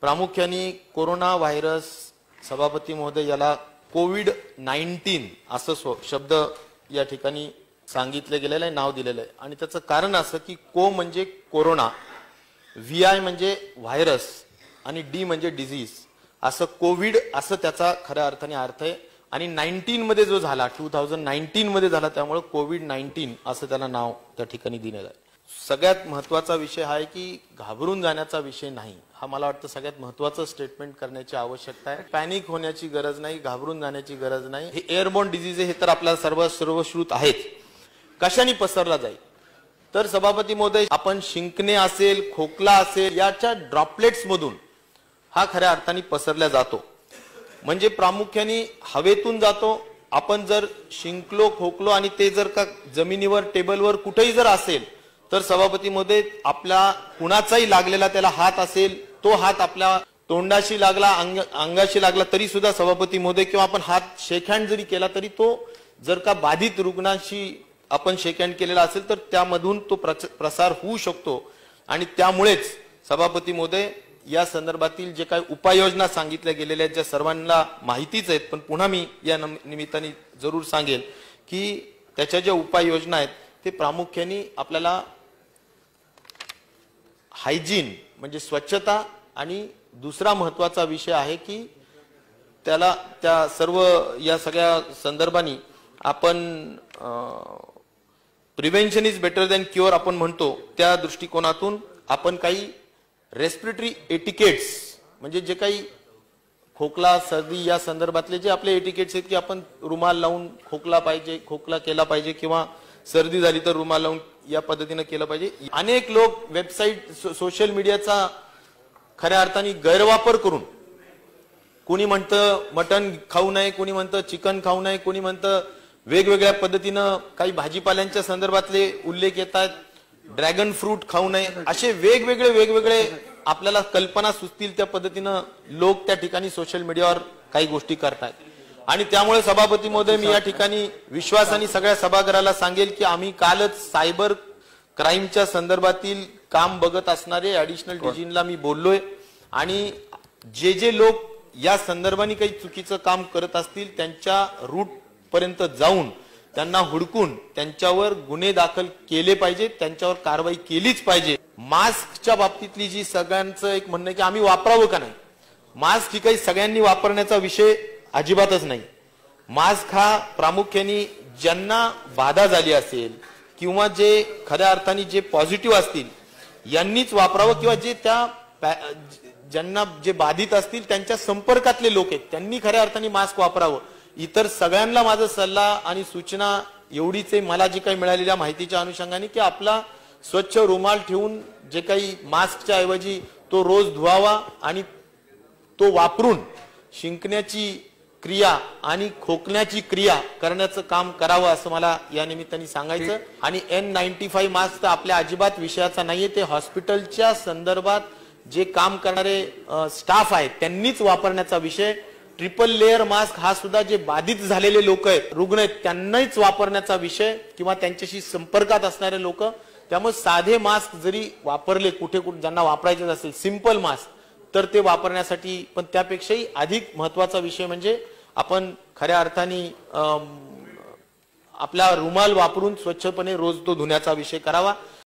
प्रामुख्याने corona virus सभापती महोदय याला कोविड नाईन्टीन असं स्व- शब्द या ठिकाणी सांगितलं गेलेलं आहे नाव दिलेलं आहे. आणि त्याचं कारण असं की को म्हणजे कोरोना व्ही आय म्हणजे व्हायरस आणि डी म्हणजे डिझीज. असं कोविड असं त्याचा खऱ्या अर्थाने अर्थ आहे. आणि नाईन्टीन मध्ये जो झाला टू थाउजंड नाईन्टीन मध्ये झाला त्यामुळे कोविड नाईन्टीन असं त्याला नाव त्या ठिकाणी दिलेलं आहे. सगळ्यात महत्त्वाचा विषय हा आहे की घाबरून जाण्याचा विषय नाही. हा मला वाटतं सगळ्यात महत्वाचं स्टेटमेंट करण्याची आवश्यकता आहे. पॅनिक होण्याची गरज नाही घाबरून जाण्याची गरज नाही. हे एअरबॉर्न डिझीज हे तर आपल्याला सर्व सर्वश्रुत आहेत. कशाने पसरला जाईल? तर सभापती महोदय आपण शिंकणे असेल खोकला असेल याच्या ड्रॉपलेट्स मधून हा खऱ्या अर्थाने पसरला जातो. म्हणजे प्रामुख्याने हवेतून जातो. आपण जर शिंकलो खोकलो आणि ते जर का जमिनीवर टेबलवर कुठेही जर असेल तर सभापती महोदय आपला कुणाचाही लागलेला त्याला हात असेल तो हात आपल्या तोंडाशी लागला अंग अंगाशी लागला तरी सुद्धा सभापती महोदय किंवा आपण हात शेक हँड जरी केला तरी तो जर का बाधित रुग्णाशी आपण शेक हँड केलेला असेल तर त्यामधून तो प्रच- प्रसार होऊ शकतो. आणि त्यामुळेच सभापती महोदय या संदर्भातील जे काही उपाययोजना सांगितल्या गेलेल्या आहेत ज्या सर्वांना माहितीच आहेत पण पुन्हा मी या निमित्ताने जरूर सांगेल की त्याच्या ज्या उपाययोजना आहेत ते प्रामुख्याने आपल्याला हायजीन म्हणजे स्वच्छता आणि दुसरा महत्त्वाचा विषय आहे की त्याला त्या सर्व या सगळ्या संदर्भाने आपण prevention is better than cure आपण म्हणतो त्या दृष्टिकोनातून आपण काही रेस्पिरेटरी एटिकेट्स म्हणजे जे काही खोकला सर्दी या संदर्भातले जे आपले एटिकेट्स आहेत की आपण रुमाल लावून खोकला पाहिजे खोकला केला पाहिजे किंवा सर्दी झाली तर रुमाल लावून या पद्धतीनं केलं पाहिजे. अनेक लोक वेबसाईट सोशल मीडियाचा खऱ्या अर्थाने गैरवापर करून कोणी म्हणतं मटन खाऊ नये कोणी म्हणतं चिकन खाऊ नये कोणी म्हणतं वेगवेगळ्या पद्धतीनं काही भाजीपाल्यांच्या संदर्भातले उल्लेख येतात ड्रॅगन फ्रूट खाऊ नये असे वेगवेगळे वेगवेगळे आपल्याला कल्पना सुचतील त्या पद्धतीनं लोक त्या ठिकाणी सोशल मीडियावर काही गोष्टी करतायत. आणि त्यामुळे सभापती महोदय मी या ठिकाणी विश्वासाने सगळ्या सभागृहाला सांगेल की आम्ही कालच सायबर क्राईमच्या संदर्भातील काम बघत असणारे ऍडिशनल डिजिनला मी बोललोय. आणि जे जे लोक या संदर्भाने काही चुकीचं काम करत असतील त्यांच्या रूट पर्यंत जाऊन त्यांना हुडकून त्यांच्यावर गुन्हे दाखल केले पाहिजे त्यांच्यावर कारवाई केलीच पाहिजे. मास्कच्या बाबतीतली जी सगळ्यांचं एक म्हणणं की आम्ही वापरावं का नाही? मास्क ही काही सगळ्यांनी वापरण्याचा विषय अजिबातच नाही. मास्क हा प्रामुख्याने ज्यांना बाधा झाली असेल किंवा जे खऱ्या अर्थाने जे पॉझिटिव्ह असतील यांनीच वापरावं किंवा जे त्या पॅ- ज्यांना जे बाधित असतील त्यांच्या संपर्कातले लोक आहेत त्यांनी खऱ्या अर्थाने मास्क वापरावं. इतर सगळ्यांना माझा सल्ला आणि सूचना एवढीच आहे मला जी काही मिळालेल्या माहितीच्या अनुषंगाने की आपला स्वच्छ रुमाल ठेवून जे काही मास्कच्या ऐवजी तो रोज धुवावा आणि तो वापरून शिंकण्याची क्रिया आणि खोकण्याची क्रिया करण्याचं काम करावं असं मला या निमित्ताने सांगायचं. आणि एन नाईन्टी फाईव्ह मास्क तर आपल्या अजिबात विषयाचा नाहीये. ते हॉस्पिटलच्या संदर्भात जे काम करणारे स्टाफ आहेत त्यांनीच वापरण्याचा विषय. ट्रिपल लेअर मास्क हा सुद्धा जे बाधित झालेले लोक आहेत रुग्ण आहेत त्यांनाच वापरण्याचा विषय किंवा त्यांच्याशी संपर्कात असणारे लोक. त्यामुळे साधे मास्क जरी वापरले कुठे कुठे ज्यांना वापरायचे असेल सिंपल मास्क तर ते वापरण्यासाठी पण त्यापेक्षाही अधिक महत्त्वाचा विषय म्हणजे आपण खऱ्या अर्थाने आपला रुमाल वापरून स्वच्छपणे रोज तो धुण्याचा विषय करावा.